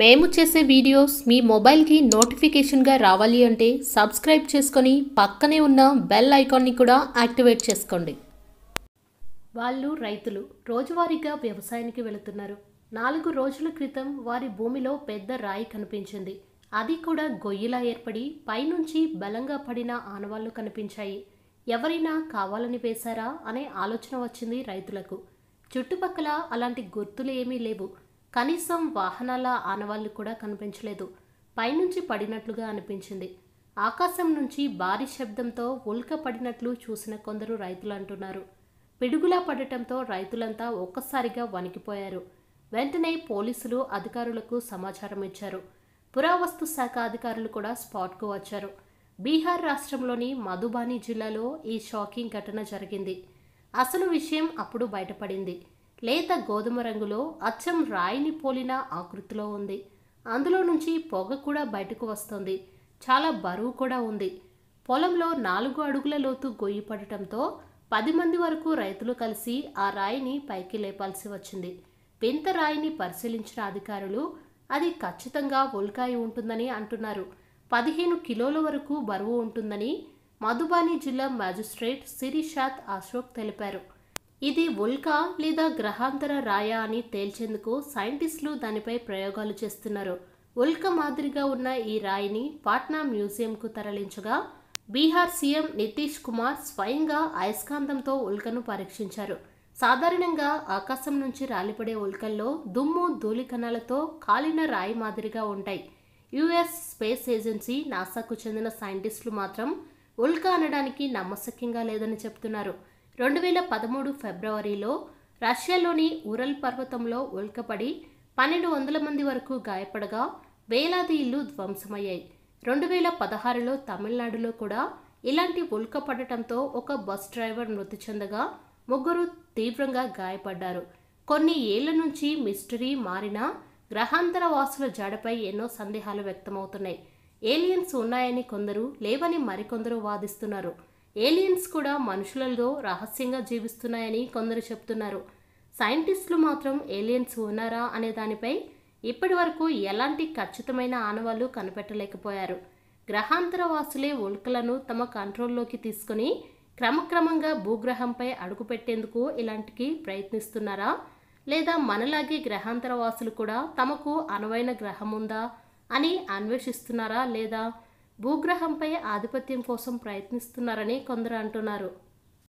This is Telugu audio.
మేము చేసే వీడియోస్ మీ మొబైల్కి నోటిఫికేషన్గా రావాలి అంటే సబ్స్క్రైబ్ చేసుకొని పక్కనే ఉన్న బెల్ ఐకాన్ని కూడా యాక్టివేట్ చేసుకోండి. వాళ్ళు రైతులు రోజువారీగా వ్యవసాయానికి వెళుతున్నారు. నాలుగు రోజుల క్రితం వారి భూమిలో పెద్ద రాయి కనిపించింది. అది కూడా గొయ్యిలా ఏర్పడి పైనుంచి బలంగా పడిన ఆనవాళ్ళు కనిపించాయి. ఎవరైనా కావాలని వేశారా అనే ఆలోచన వచ్చింది రైతులకు. చుట్టుపక్కల అలాంటి గుర్తులు ఏమీ లేవు. కనీసం వాహనాల ఆనవాళ్ళు కూడా కనిపించలేదు. పైనుంచి పడినట్లుగా అనిపించింది. ఆకాశం నుంచి భారీ శబ్దంతో ఉల్క పడినట్లు చూసిన కొందరు రైతులు అంటున్నారు. పిడుగులా పడటంతో రైతులంతా ఒక్కసారిగా వణికిపోయారు. వెంటనే పోలీసులు అధికారులకు సమాచారం ఇచ్చారు. పురావస్తు శాఖ అధికారులు కూడా స్పాట్కు వచ్చారు. బీహార్ రాష్ట్రంలోని మధుబాని జిల్లాలో ఈ షాకింగ్ ఘటన జరిగింది. అసలు విషయం అప్పుడు బయటపడింది. లేత గోధుమ రంగులో అచ్చం రాయిని పోలిన ఆకృతిలో ఉంది. అందులో నుంచి పొగ కూడా బయటకు వస్తుంది. చాలా బరువు కూడా ఉంది. పొలంలో నాలుగు అడుగుల లోతు గొయ్యి పడటంతో పది మంది వరకు రైతులు కలిసి ఆ రాయిని పైకి లేపాల్సి వచ్చింది. వింత రాయిని పరిశీలించిన అధికారులు అది ఖచ్చితంగా ఉల్కాయి ఉంటుందని అంటున్నారు. పదిహేను కిలోల వరకు బరువు ఉంటుందని మధుబాని జిల్లా మ్యాజిస్ట్రేట్ సిరిషాత్ అశోక్ తెలిపారు. ఇది ఉల్కా లేదా గ్రహాంతర రాయ అని తేల్చేందుకు సైంటిస్టులు దానిపై ప్రయోగాలు చేస్తున్నారు. ఉల్క మాదిరిగా ఉన్న ఈ రాయిని పాట్నా మ్యూజియంకు తరలించగా బీహార్ సీఎం నితీష్ కుమార్ స్వయంగా అయస్కాంతంతో ఉల్కను పరీక్షించారు. సాధారణంగా ఆకాశం నుంచి రాలిపడే ఉల్కల్లో దుమ్ము ధూళికణాలతో కాలిన రాయి మాదిరిగా ఉంటాయి. యుఎస్ స్పేస్ ఏజెన్సీ నాసాకు చెందిన సైంటిస్టులు మాత్రం ఉల్కా అనడానికి నమ్మశక్యంగా లేదని చెప్తున్నారు. రెండు వేల పదమూడు ఫిబ్రవరిలో రష్యాలోని ఉరల్ పర్వతంలో ఉల్కపడి పన్నెండు వందల మంది వరకు గాయపడగా వేలాది ఇల్లు ధ్వంసమయ్యాయి. రెండు వేల పదహారులో తమిళనాడులో కూడా ఇలాంటి ఉల్క పడటంతో ఒక బస్ డ్రైవర్ మృతి చెందగా ముగ్గురు తీవ్రంగా గాయపడ్డారు. కొన్ని ఏళ్ళ నుంచి మిస్టరీ మారిన గ్రహాంతర వాసుల జాడపై ఎన్నో సందేహాలు వ్యక్తమవుతున్నాయి. ఏలియన్స్ ఉన్నాయని కొందరు లేవని మరికొందరు వాదిస్తున్నారు. ఏలియన్స్ కూడా మనుషులలో రహస్యంగా జీవిస్తున్నాయని కొందరు చెప్తున్నారు. సైంటిస్టులు మాత్రం ఏలియన్స్ ఉన్నారా అనే దానిపై ఇప్పటి వరకు ఎలాంటి ఖచ్చితమైన ఆనవాళ్ళు కనిపెట్టలేకపోయారు. గ్రహాంతర వాసులే ఉల్కలను తమ కంట్రోల్లోకి తీసుకుని క్రమక్రమంగా భూగ్రహంపై అడుగుపెట్టేందుకు ఇలాంటికి ప్రయత్నిస్తున్నారా? లేదా మనలాగే గ్రహాంతర వాసులు కూడా తమకు అనువైన గ్రహం ఉందా అని అన్వేషిస్తున్నారా లేదా భూగ్రహంపై ఆధిపత్యం కోసం ప్రయత్నిస్తున్నారని కొందరు అంటున్నారు.